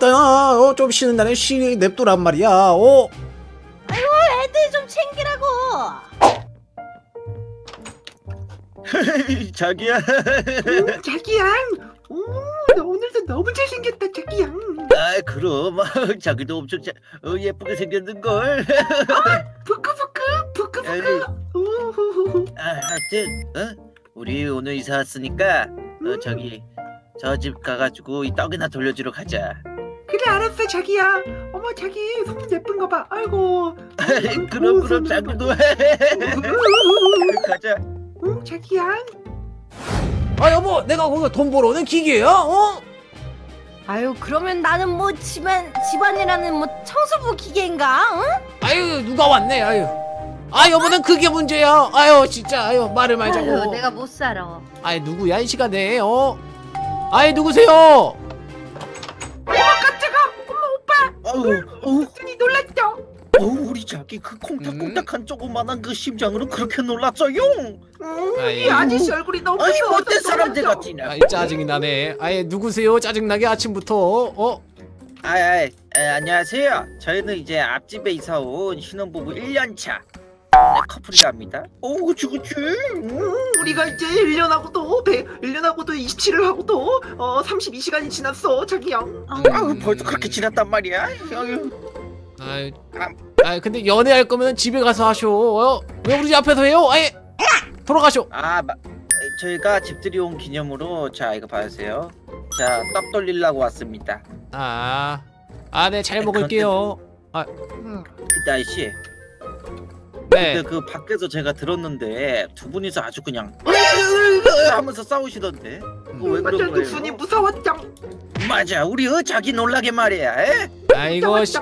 회사 다녀왔다 어, 좀 쉬는 날에 쉬 냅두란 말이야 어? 아이고 애들 좀 챙기라고. 자기야. 음, 자기야. 오, 너 오늘도 너무 잘생겼다, 자기야. 아 그럼 자기도 엄청 자, 어, 예쁘게 생겼는 걸. 부끄부끄, 부끄부끄. 우후후후. 아, 하여튼 어? 우리 오늘 이사 왔으니까 어, 저기 저 집 가가지고 이 떡이나 돌려주러 가자. 그래 알았어, 자기야. 어머, 자기 손 예쁜 거 봐. 아이고. 그럼 오, 그럼 손 자기도 우후후후. 가자. 응, 자기야. 아 여보 내가 거기 돈 벌어오는 기계야 어? 아유 그러면 나는 뭐 집안 집안이라는 뭐 청소부 기계인가? 응? 아유 누가 왔네 아유 아 여보는 그게 문제야 아유 진짜 아유 말을 말자고 아유 내가 못 살아. 아이 누구야 이 시간에 어? 아이 누구세요? 어우 어우 눈이 놀랐죠? 어우 우리 자기 그 콩닥콩닥한 조그만한 그 심장으로 그렇게 놀랐어요. 음, 아이. 이 아저씨 얼굴이 너무 아니 예뻐서 어떤 사람들 놀랐죠? 같지냐. 아이 짜증이 나네 아이 누구세요 짜증나게 아침부터 어? 아, 아, 아, 안녕하세요. 저희는 이제 앞집에 이사 온 신혼부부 1년 차. 네, 커플이랍니다. 오, 그치, 그치. 음, 우리가 이제 1년하고도 100, 1년하고도 27을 하고도 어 32시간이 지났어, 자기야. 아우, 벌써 그렇게 지났단 말이야. 아유. 아이 아이 근데 연애할 거면 집에 가서 하쇼 어? 왜 우리 집 앞에서 해요? 아예 돌아가쇼 아, 마, 저희가 집들이 온 기념으로 자 이거 봐주세요. 자, 떡 돌리려고 왔습니다. 아, 아, 네, 잘 먹을게요. 응. 근데 아저씨, 네. 근데 그 밖에서 제가 들었는데 두 분이서 아주 그냥 하면서 싸우시던데. 그거 왜 그런 거예요? 눈이 무서웠죠. 맞아, 우리 어 자기 놀라게 말이야. 에? 아이고, 시.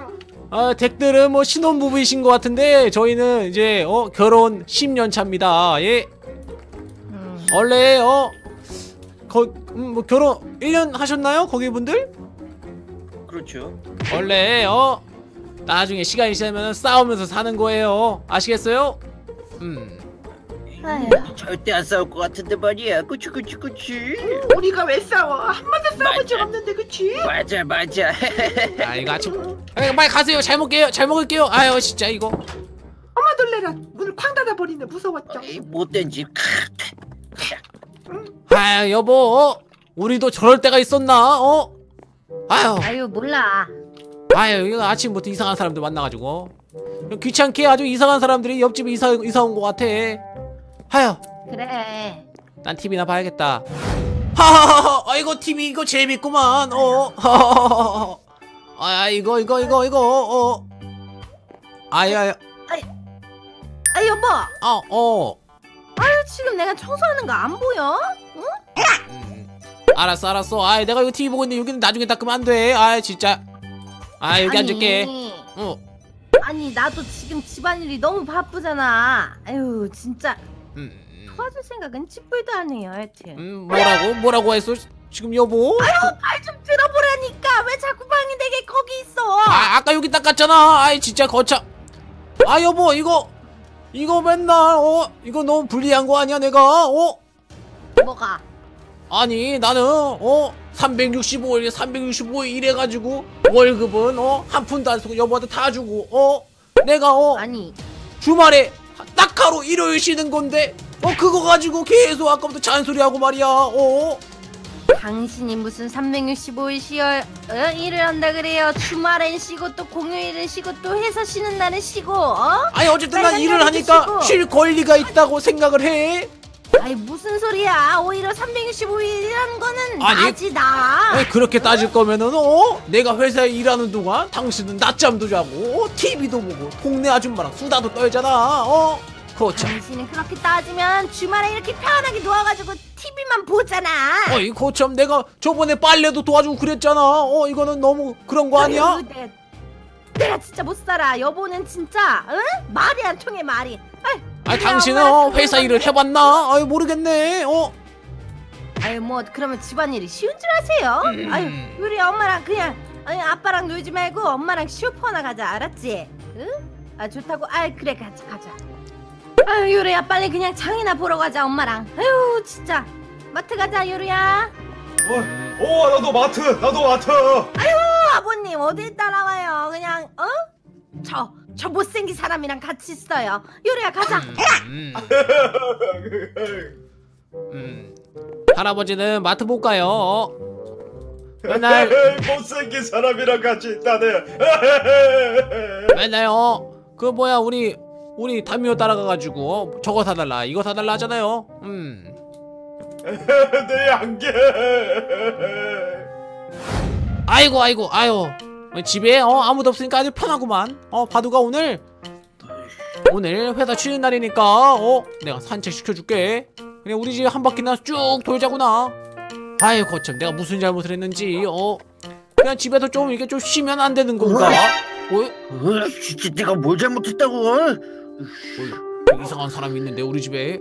아, 댁들은 뭐 신혼부부이신 것 같은데, 저희는 이제, 어, 결혼 10년 차입니다. 예. 음. 원래, 어, 거, 음, 뭐 결혼 1년 하셨나요? 거기 분들? 그렇죠. 원래, 어, 나중에 시간이 지나면 싸우면서 사는 거예요. 아시겠어요? 음. 아유. 절대 안 싸울 것 같은데 말이야. 그치, 그치, 그치. 우리가 왜 싸워? 한 번도 싸워본 적 맞아. 없는데, 그치? 맞아, 맞아. 아, 이거 아침. 아, 빨리 가세요. 잘 먹게요. 잘 먹을게요. 아유, 진짜 이거. 어머 놀래라. 문을 쾅 닫아버리네. 무서웠죠. 이 못된 집. 아, 여보, 어? 우리도 저럴 때가 있었나? 어? 아유. 아유 몰라. 아유 이거 아침부터 이상한 사람들 만나가지고. 귀찮게 아주 이상한 사람들이 옆집에 이사, 이사 온 것 같아. 하여. 그래. 난 TV나 봐야겠다. 하하하하. 아이고 TV 이거 재밌구만. 어. 하하하하. 아 이거 이거 이거 이거. 어. 아야 아 여보. 아어. 아유 지금 내가 청소하는 거 안 보여? 음, 알았어 알았어. 아 내가 이거 TV 보고 있는데 여기는 나중에 닦으면 안돼아 진짜 아 여기 앉을게. 어. 아니 나도 지금 집안일이 너무 바쁘잖아. 아유 진짜. 음, 도와줄 생각은 찌뿔도 안 해요. 하여튼. 음, 뭐라고? 뭐라고 했어? 지금 여보? 말좀 들어보라니까. 왜 자꾸 방이 내게 거기 있어? 아 아까 여기 닦았잖아. 아이 진짜 거참 아 여보 이거 이거 맨날 어? 이거 너무 불리한 거 아니야 내가? 어? 뭐가? 아니 나는 어 365일 365일 일해가지고 월급은 어 한 푼도 안 쓰고 여보한테 다 주고 어 내가 어 아니 주말에 딱 하루 일요일 쉬는 건데 어 그거 가지고 계속 아까부터 잔소리하고 말이야 어 당신이 무슨 365일 쉬어 어? 일을 한다 그래요. 주말엔 쉬고 또 공휴일은 쉬고 또 회사 쉬는 날은 쉬고 어? 아니 어쨌든 난 빨간 일을 날도 하니까 쉬고. 쉴 권리가 있다고 생각을 해 아이 무슨 소리야? 오히려 365일이라는 거는 아니, 낮이 나. 아니, 그렇게 따질 거면은 어 내가 회사에 일하는 동안 당신은 낮잠도 자고 어? TV도 보고 동네 아줌마랑 수다도 떨잖아 어 거참 당신은 그렇게 따지면 주말에 이렇게 편하게 누워가지고 TV만 보잖아. 어이 거참 내가 저번에 빨래도 도와주고 그랬잖아 어 이거는 너무 그런 거 아니야 내가, 내가 진짜 못 살아. 여보는 진짜 응? 말이 안 통해 말이. 아이, 아니 우리 당신은 어, 회사 일을 해봤나? 아유 모르겠네. 어? 아유 뭐 그러면 집안일이 쉬운 줄 아세요? 음. 아유 우리 엄마랑 그냥 아니, 아빠랑 놀지 말고 엄마랑 슈퍼나 가자. 알았지? 응? 아 좋다고? 아 그래 가자 가자. 아유 요리야 빨리 그냥 장이나 보러 가자 엄마랑. 아유 진짜. 마트 가자 요리야. 어, 오 나도 마트 나도 마트. 아버님 어딜 따라와요? 그냥 어? 저, 저 못생긴 사람이랑 같이 있어요 요리야 가자 음, 음. 할아버지는 마트 못 가요. 맨날 못생긴 사람이랑 같이 있다네 맨날요. 그 뭐야 우리 우리 담요 따라가가지고 어, 저거 사달라 이거 사달라 하잖아요. 음. 내 안개 아이고 아이고 아유 집에 어 아무도 없으니까 아주 편하구만. 어 바두가 오늘 오늘 회사 쉬는 날이니까 어 내가 산책 시켜줄게. 그냥 우리 집 한 바퀴나 쭉 돌자구나. 아이고 참 내가 무슨 잘못을 했는지 어 그냥 집에서 좀 이게 좀 쉬면 안 되는 건가? 어? 어, 진짜 내가 뭘 잘못했다고? 어, 이상한 사람이 있는데 우리 집에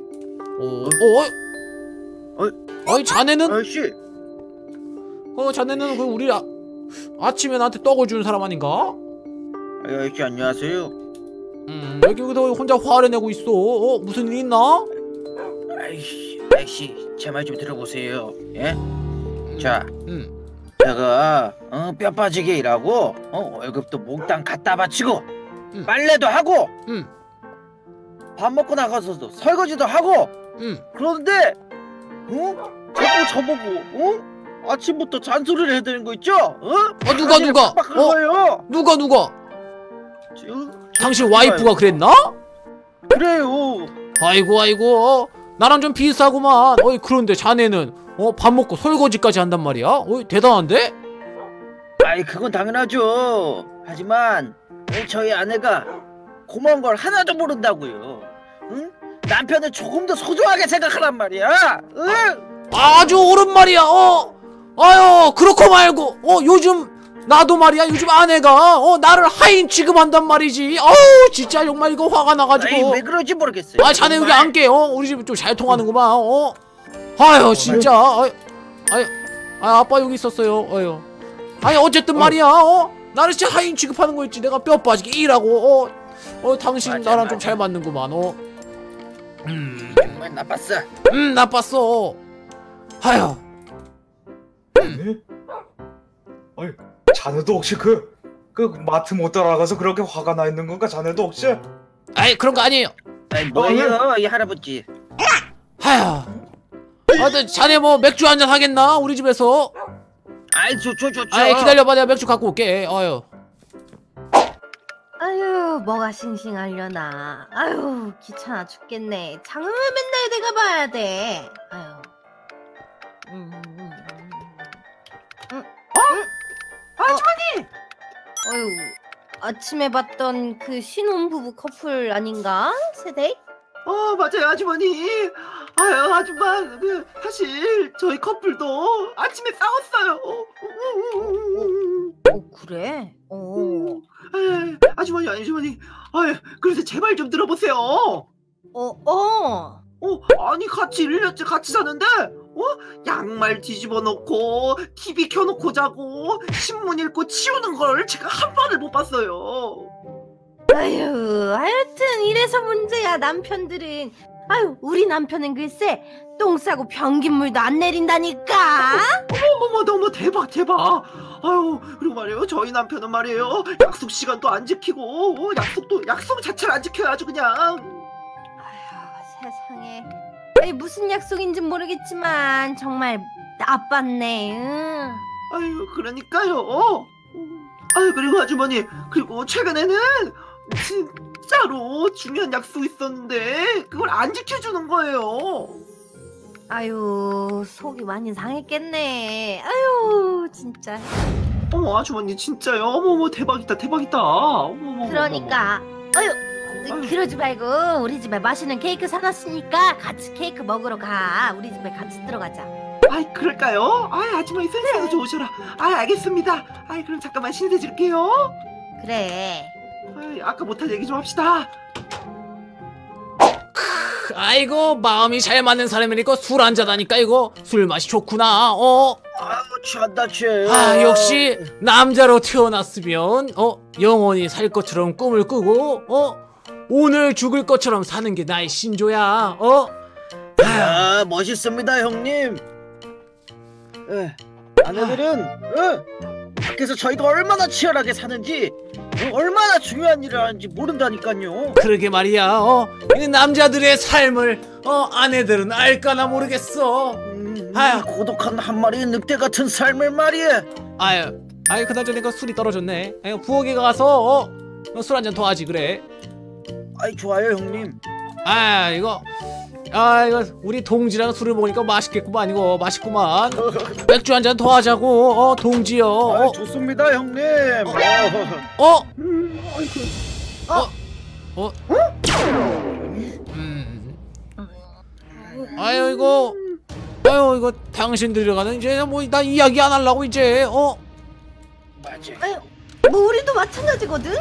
어, 어, 어? 아니 자네는 아저씨, 어 자네는 그 우리 아, 아침에 나한테 떡을 주는 사람 아닌가? 아저씨 안녕하세요. 음 여기 여기서 혼자 화를 내고 있어. 어 무슨 일 있나? 아이씨, 아저씨 제 말 좀 들어보세요. 예? 자, 음 제가 어, 뼈 빠지게 일하고 어, 월급도 몽땅 갖다 바치고 음. 빨래도 하고 음. 밥 먹고 나가서도 설거지도 하고 음. 그런데 어? 자꾸 저보고 어? 아침부터 잔소리를 해드는 거 있죠? 어? 어 누가 누가? 어 거예요. 누가 누가? 지금 당신 와이프가 그랬나? 그래요. 아이고 아이고 어, 나랑 좀 비슷하구만. 어이 그런데 자네는 어 밥 먹고 설거지까지 한단 말이야? 어이 대단한데? 아이 그건 당연하죠. 하지만 저희 아내가 고마운 걸 하나도 모른다고요. 응? 남편을 조금 더 소중하게 생각하란 말이야. 응? 아주 옳은 말이야. 어 아유 그렇고 말고. 어 요즘 나도 말이야. 요즘 아내가 어 나를 하인 취급한단 말이지. 어우 진짜 정말 이거 화가 나가지고. 왜 그런지 모르겠어요. 아 자네 여기. 앉게. 어 우리 집 좀 잘 통하는구만. 어. 아유 진짜. 아유. 아유 아 아빠 여기 있었어요. 아유. 아니 어쨌든 말이야 어. 나를 진짜 하인 취급하는 거 있지. 내가 뼈 빠지게 일하고 어 어 당신 맞아, 나랑 좀. 잘 맞는구만 어음 정말 나빴어. 음, 나빴어. 아유 네? 아니 자네도 혹시 그, 그 마트 못 따라가서 그렇게 화가 나 있는 건가? 자네도 혹시? 아이 그런 거 아니에요. 아이 뭐예요? 이 할아버지. 하야. 아근 자네 뭐 맥주 한 잔 하겠나? 우리 집에서? 아이 좋죠 좋죠. 아이 기다려봐. 내가 맥주 갖고 올게. 아유. 아유 뭐가 싱싱하려나. 아유 귀찮아 죽겠네. 장을 왜 맨날 내가 봐야 돼. 아유 아유 아침에 봤던 그 신혼부부 커플 아닌가? 세대? 어 맞아요 아주머니. 아유 아줌마 그 사실 저희 커플도 아침에 싸웠어요. 어 그래? 어. 에이, 아주머니 아주머니. 아유 그래서 제발 좀 들어보세요. 어, 어. 어 아니 같이 1년째 같이 사는데 어 양말 뒤집어 놓고 TV 켜놓고 자고 신문 읽고 치우는 걸 제가 한 번을 못 봤어요 아유, 하여튼 이래서 문제야 남편들은. 아유, 우리 남편은 글쎄 똥 싸고 변기물도 안 내린다니까. 어머머 너무 대박 대박 아유 그리고 말이에요 저희 남편은 말이에요 약속 시간도 안 지키고 어, 약속도 약속 자체를 안 지켜요 아주 그냥 아유, 세상에. 아니 무슨 약속인지 모르겠지만 정말 나빴네. 응. 아유 그러니까요 아유 그리고 아주머니 그리고 최근에는 진짜로 중요한 약속 있었는데 그걸 안 지켜주는 거예요 아유, 속이 많이 상했겠네. 아유, 진짜. 어머 아주머니 진짜요 어머머 대박이다 대박이다 어머머 그러니까. 아유. 아유. 그러지 말고 우리 집에 맛있는 케이크 사놨으니까 같이 케이크 먹으러 가. 우리 집에 같이 들어가자. 아이 그럴까요? 아이 아주머니 센스가 좋으셔라. 아이 알겠습니다. 아이 그럼 잠깐만 신세 질게요. 그래. 아이 아까 못한 얘기 좀 합시다. 아이고 마음이 잘 맞는 사람이니까 술 한잔하니까 이거 술 맛이 좋구나 어? 아우 취한다 취해. 아 역시 남자로 태어났으면 어? 영원히 살 것처럼 꿈을 꾸고 어 오늘 죽을 것처럼 사는 게 나의 신조야 어야 멋있습니다 형님. 에, 아내들은 어? 밖에서 저희가 얼마나 치열하게 사는지 어, 얼마나 중요한 일을 하는지 모른다니까요. 그러게 말이야 어? 이 남자들의 삶을 어 아내들은 알까나 모르겠어 음, 아유. 이 고독한 한 마리의 늑대 같은 삶을 말이야. 아유 아유 그나저나 술이 떨어졌네 아유, 부엌에 가서 어, 술 한 잔 더 하지 그래 아이 좋아요 형님. 아 이거 아 이거 우리 동지랑 술을 먹으니까 맛있겠구만 이거 맛있구만 맥주 한 잔 더 하자고 어 동지요 아이, 어, 좋습니다 형님. 어. 어? 음, 아이고. 어? 음. 아유 이거 아유 이거 당신들이랑은 이제 뭐나 이야기 안 하려고 이제 어? 맞아. 아유, 뭐 우리도 마찬가지거든.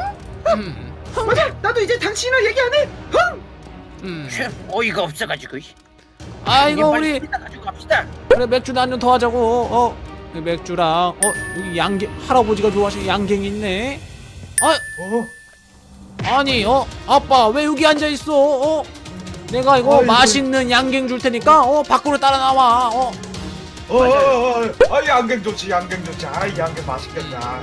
음, 맞아. 나도 이제 당신이랑 얘기 안 해. 음. 참 어이가 없어가지고. 아 이거 우리 가지고 갑시다. 그래 맥주 한잔 더 하자고 어그 맥주랑 어 여기 양갱 할아버지가 좋아하시는 양갱이 있네 아 어? 아니 어 아빠 왜 여기 앉아 있어 어 내가 이거 아이고. 맛있는 양갱 줄 테니까 어 밖으로 따라 나와 어 어, 어, 어, 어. 아, 양갱 좋지, 양갱 좋지. 아, 이 양갱 맛있겠다.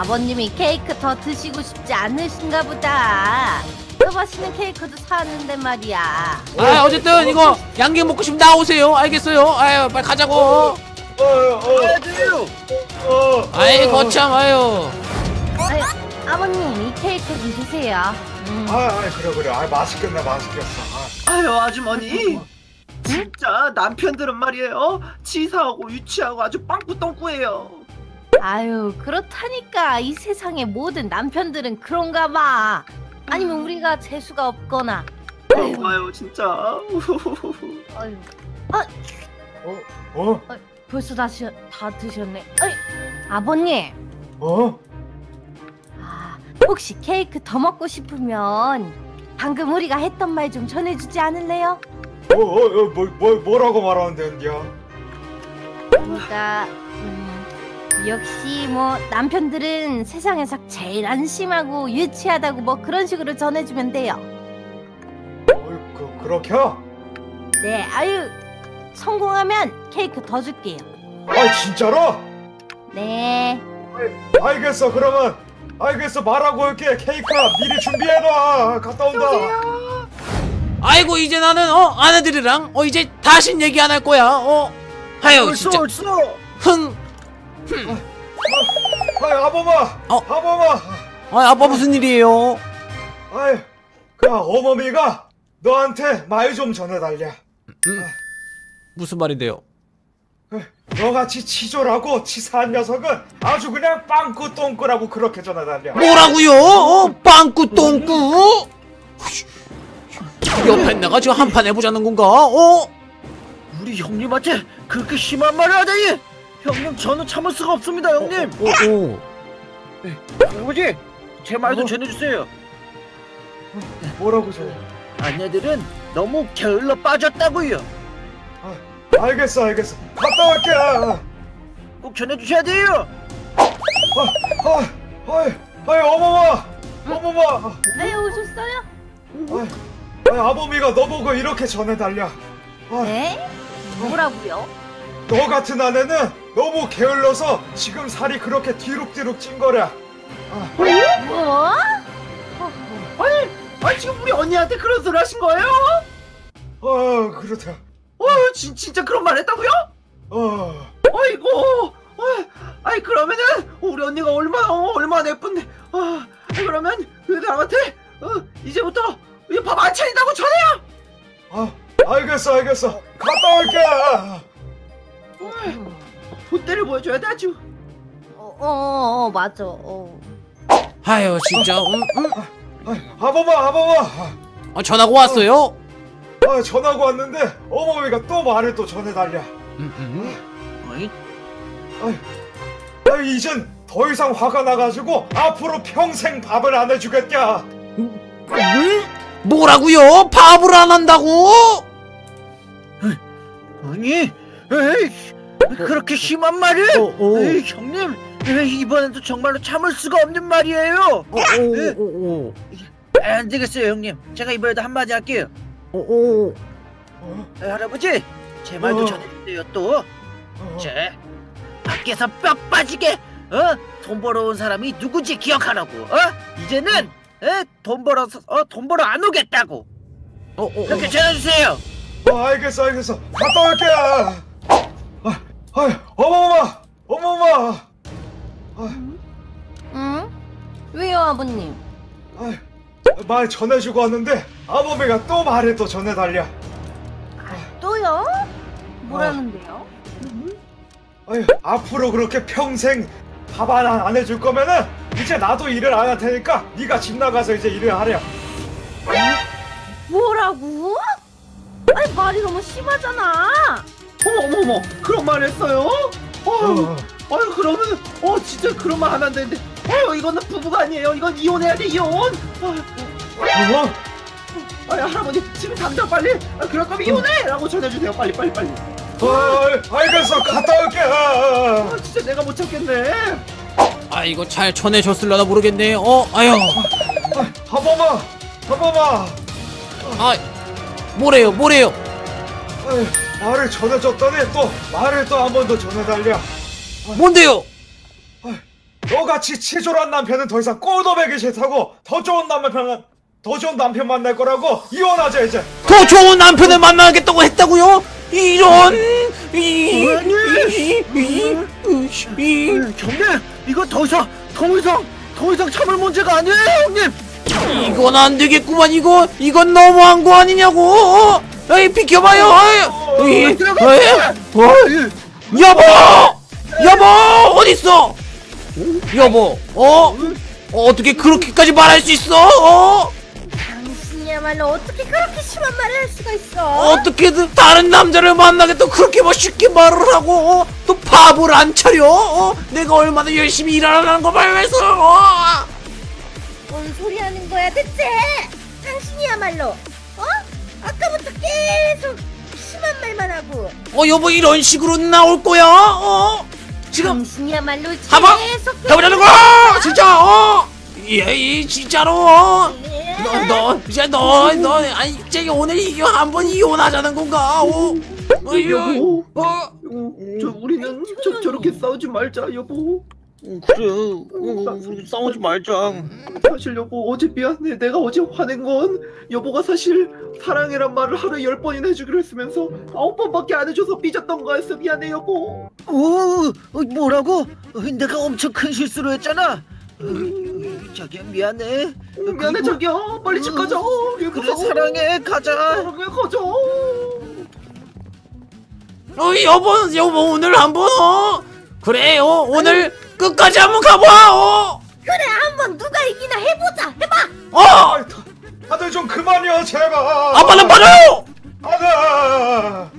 아버님이 케이크 더 드시고 싶지 않으신가 보다. 더 맛있는 케이크도 사왔는데 말이야. 아 어쨌든 이거 양갱 먹고 싶으면 나오세요 알겠어요 아유 빨리 가자고 어, 어. 어, 어. 아이 거참 아유 아유, 아버님 이 케이크 좀 드세요. 음. 아, 아, 그래, 그래. 아, 맛있겠네, 맛있겠어. 아. 아유 아주머니. 진짜 남편들은 말이에요. 치사하고 유치하고 아주 빵꾸똥꾸예요. 아유 그렇다니까 이 세상의 모든 남편들은 그런가 봐. 아니면 우리가 재수가 없거나. 아유, 아유 진짜. 아유, 어? 벌써 다, 시, 다 드셨네. 아이, 아버님. 어? 아, 혹시 케이크 더 먹고 싶으면 방금 우리가 했던 말 좀 전해주지 않을래요? 어, 어, 어, 뭐, 뭐, 뭐라고 말하는데요? 그러니까 음, 역시 뭐 남편들은 세상에서 제일 안심하고 유치하다고 뭐 그런 식으로 전해주면 돼요. 어, 그, 그렇게? 네, 아유 성공하면 케이크 더 줄게요. 아, 진짜로? 네. 알겠어, 그러면. 알겠어, 말하고 올게. 케이크 미리 준비해놔. 갔다 온다. 아이고 이제 나는 어 아내들이랑 어 이제 다신 얘기 안 할 거야 어 아유 얼쏘 진짜. 흥 아이, 아범아. 어. 아범아. 아 아빠 무슨 일이에요 아이, 그 어머니가 너한테 말 좀 전해달랴. 음, 무슨 말인데요 너같이 치졸하고 치사한 녀석은 아주 그냥 빵꾸 똥꾸라고 그렇게 전해달랴. 뭐라고요 어 빵꾸 똥꾸 옆에 내가 지금 한 판 해보자는 건가 어 우리 형님한테 그렇게 심한 말을 하다니. 형님 저는 참을 수가 없습니다 형님. 어, 어. 아버지 제 말도 어? 전해주세요. 뭐라고 전해? 아내들은 너무 게을러 빠졌다고요. 알겠어, 알겠어. 갔다 올게. 꼭 전해주셔야 돼요. 아, 아이, 아이, 어머마, 어머마. 아유 오셨어요? 아이, 아이, 아범이가 너 보고 이렇게 전해달랴. 아, 네? 뭐라고요? 너 같은 아내는 너무 게을러서 지금 살이 그렇게 뒤룩뒤룩 찐 거랴. 뭐? 아니, 아니 지금 우리 언니한테 그런 소리 하신 거예요? 아, 그렇다. 어, 진, 진짜 그런 말 했다고요? 어, 어이구, 어, 아이 그러면은 우리 언니가 얼마나 어, 얼마나 예쁜데, 아, 그러면 그 나한테 어, 이제부터 이밥안 차린다고 전해요. 아, 알겠어, 알겠어. 갔다 올게. 본때를 보여줘야 돼 아주. 어, 어, 어, 어 맞아. 어. 아유 진짜 음, 음. 아이, 아범아, 아범아. 아, 전화가 왔어요 아, 전화가 왔는데 어머니가 또 말을 또 전해달랴. 음, 음. 어이? 아, 이젠 더 이상 화가 나가지고 앞으로 평생 밥을 안 해주겠냐. 음? 뭐라고요 밥을 안 한다고 아니, 에이, 그렇게 심한 말을? 어, 어. 에이, 형님, 에이, 이번에도 정말로 참을 수가 없는 말이에요. 어, 어, 어, 어, 아, 안 되겠어요, 형님. 제가 이번에도 한마디 할게요. 어, 어. 어? 에, 할아버지, 제 말도 어. 전해주세요 또. 어. 제 밖에서 뼈 빠지게 어? 돈 벌어온 사람이 누구지 기억하라고. 어? 이제는 에? 돈 벌어서 어? 돈 벌어 안 오겠다고. 어, 어, 어. 이렇게 전해주세요. 어, 알겠어 알겠어 갔다 올게 아, 아, 어머마 어머마 응? 왜요 아버님? 아, 말 전해주고 왔는데 아범이가 또 말을 또 전해달려 또요? 뭐라는데요? 아유, 앞으로 그렇게 평생 밥 하나 안 해줄 거면은 이제 나도 일을 안 할 테니까 네가 집 나가서 이제 일을 하렴 뭐라고? 아니 말이 너무 심하잖아. 어머 어머 어머 그런 말 했어요? 어, 어. 아유 그러면 어 진짜 그런 말 하면 안 되는데. 어 이거는 부부가 아니에요. 이건 이혼해야 돼 이혼. 아, 어? 아니 할아버지 지금 당장 빨리 아, 그럴 거면 이혼해! 라고 전해주세요. 빨리 빨리 빨리. 어, 알겠어. 갔다 올게. 아, 아. 진짜 내가 못 참겠네. 아 이거 잘 전해줬을려나 모르겠네. 어 아유. 아범아 아범아 아 뭐래요 뭐래요? 아유, 말을 전해줬더니 또 말을 또 한 번 더 전해달려. 뭔데요? 너같이 치졸한 남편은 더 이상 꼴도 보기 싫다고 더 좋은 남편 더 좋은 남편 만날 거라고 이혼하자 이제. 더 좋은 남편을 만나겠다고 했다고요? 이런 이 이 이이 음, 형님 이거 더 이상 더 이상 더 이상 참을 문제가 아니에요 형님. 이건 안 되겠구만 이거. 이건 너무한 거 아니냐고. 어? 에이 비켜봐요. 어이, 이, 어? 여보 여보 어딨어 여보 어? 어 어떻게 그렇게까지 말할 수 있어 어? 당신이야말로 어떻게 그렇게 심한 말을 할 수가 있어? 어떻게든 다른 남자를 만나겠다 그렇게 뭐 쉽게 말을 하고 어? 또 밥을 안 차려 어? 내가 얼마나 열심히 일하라는 거 말면서 어? 뭔 소리 하는 거야 대체? 당신이야말로 어? 아까부터 계속 심한 말만 하고 어 여보 이런 식으로 나올 거야 어? 지금 당신이야말로 가봐! 계속 해보자는 거야 진짜 어? 예 이 진짜로 어? 예. 너, 너, 이제 너, 너, 아니, 저기 오늘 이거 한번 이혼하자는 건가? 어? 어, 이거, 여보 어? 어, 저 우리는 저, 저렇게 싸우지 말자 여보 그래 우리 싸우지 말자. 사실 여보 어제 미안해 내가 어제 화낸 건 여보가 사실 사랑해란 말을 하루에 열 번이나 해주기로 했으면서 아홉 번밖에 안 해줘서 삐졌던 거였어 미안해 여보 오 어, 뭐라고? 어, 내가 엄청 큰 실수를 했잖아. 어, 자기야 미안해. 미안해 자기야 빨리 집 가자 얘 그래. 사랑해 가자. 사랑해 가자 어, 여보, 여보, 오늘 한번, 어? 그래, 어? 오늘 끝까지 한번 가봐, 어? 그래 한번 누가 이기나 해보자 해봐 어! 아, 다- 다들 좀 그만요 제발 아빠는 빠져요! 아가